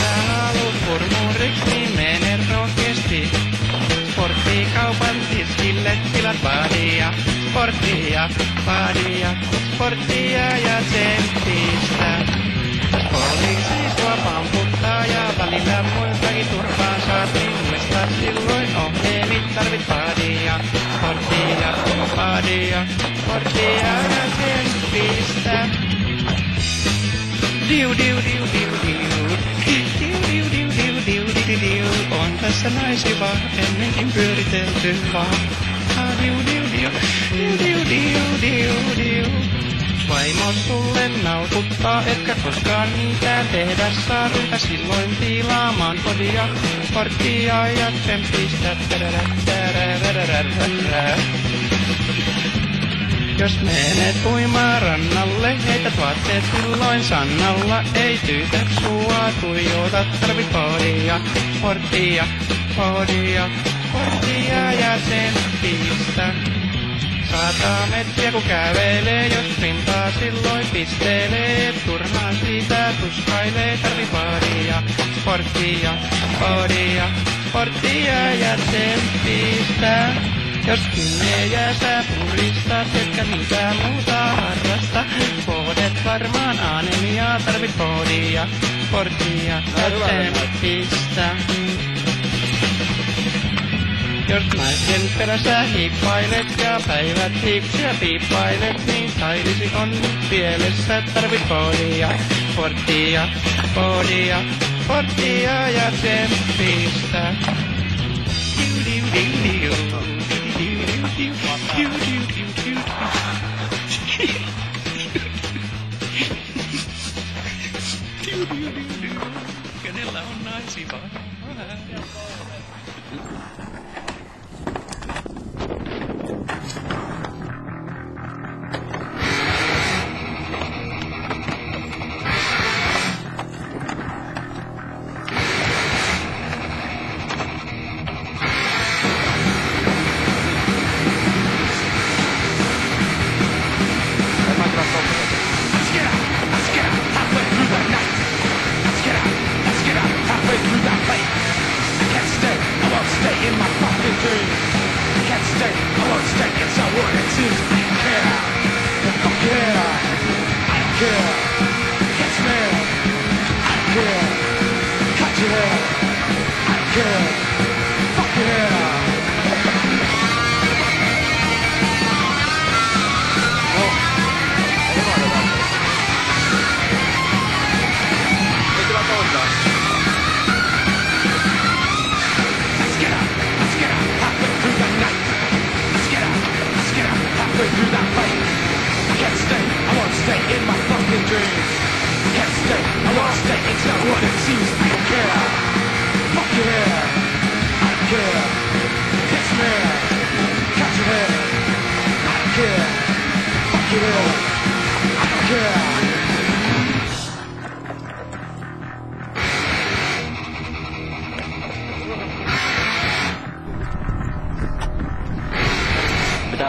sanado por Murrix Jiménez rohkeasti. Sportti kaupan tiskille tilat padia, sporttia, padia, sporttia ja senttistä. Poliisi sua pamputtaa ja välillä muiltakin turpaan saat minusta silloin ohjeeni tarvit padia, sporttia, padia, sporttia ja senttistä. Diu, diu, diu, diu, diu. Radio on tässä naisi vaan, ennenkin pyöritelty vaan. Radio, diu, diu, diu, diu, diu, diu, diu. Vaimon sulle naukuttaa, etkä koskaan mitään tehdä saa. Rupä silloin tilaamaan kodia, porttia ja sen pistä. Jos menet rannalle, heitä vaatteet silloin sannalla. Ei tyytä sua tuijota, tarvit podia, porttia, podia, porttia ja tsempistä. Sata metriä kun kävelee, jos rintaa silloin pistelee. Turhaan siitä tuskailee, tarvi padia, sporttia, podia, sporttia ja tsempistä. Joskin ne jätä purista, ketkä mitä muuta harrasta. Pohdet varmaan anemiaa, tarvit pohdia, porttia, joten pistä. Jos naisen perässä hiippailet ja päivät hiipsiä piippailet, niin taidisi on pielessä. Tarvit podia, porttia, podia, porttia ja sen.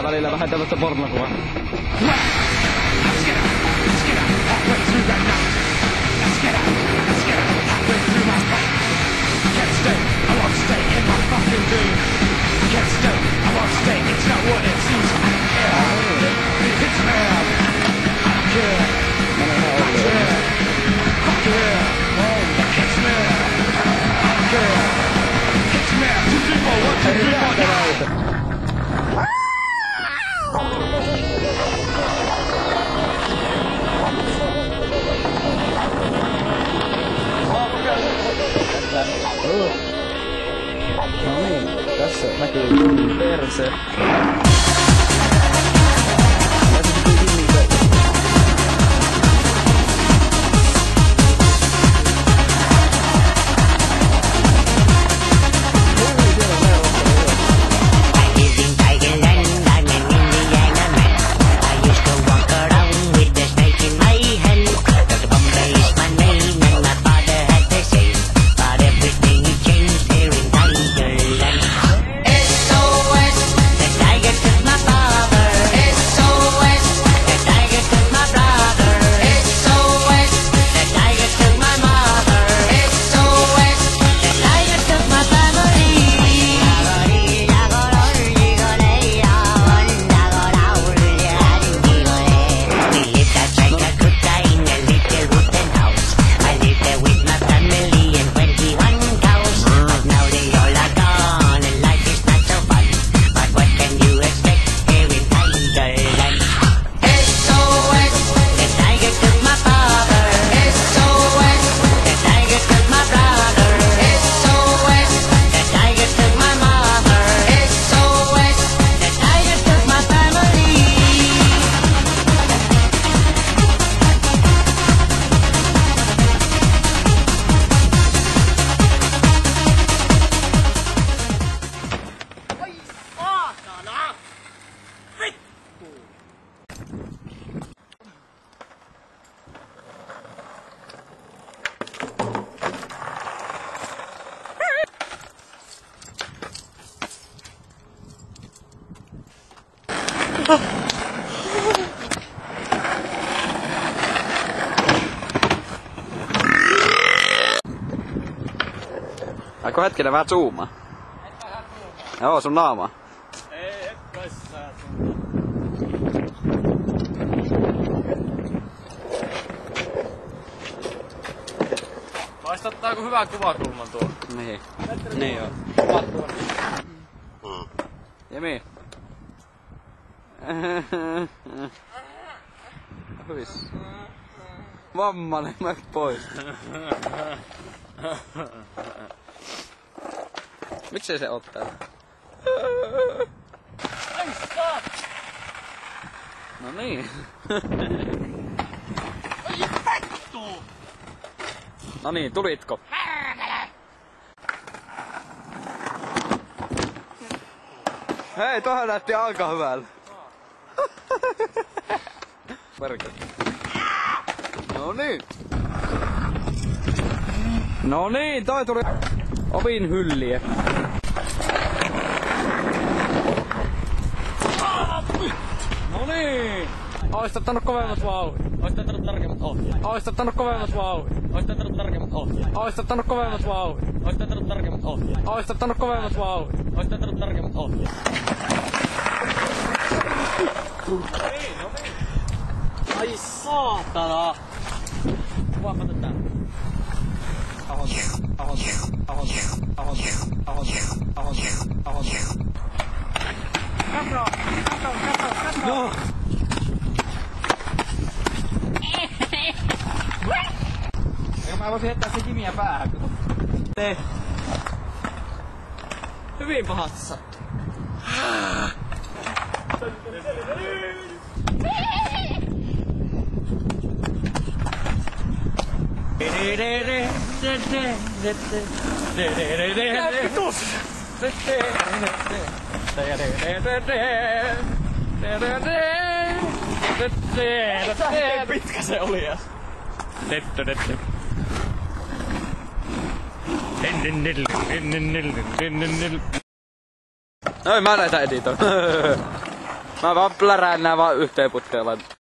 Probably la vas a tener porno, Juan. Let's get out. Let's get out. Halfway through that night. Let's get out. Let's get out. Halfway through my fight. Can't stay. I won't stay in my fucking dream. opposite. Aiko hetkinen vähän zoomaa? Joo, sun naama. Ei, et kai sä Maistattaako hyvän kuvakulman tuo? Niin. Niin joo. Jemi. Hyvissä. Vammanen, mä pois. Miksei se ottaa? No niin. No niin, tulitko? Hei, tohan näytti aika hyvältä. Perkele. No niin. No niin, toi tuli ovin hylliä. No niin. Ois ottanut kovemmat vauhdit. Ois ottanut tarkemmat ohjeet. Ois ottanut kovemmat vauhdit. Ois ottanut tarkemmat ohjeet. Ois ottanut kovemmat vauhdit. Ois ottanut tarkemmat ohjeet. Ois ottanut kovemmat vauhdit. Ois ottanut tarkemmat ohjeet. はいっすあったなうわ当たったアホンアホンアホンアホンアホンアホンアホンカプロカプロカプロカプロ mas você tá sem de mim, rapaz. É. Vem, bosta. Ah. Sattuu. Pitkä se oli ja... Detto, detto. Noin mä näitä editoin. mä vaan plärään nää vaan yhteen putkeen laitan.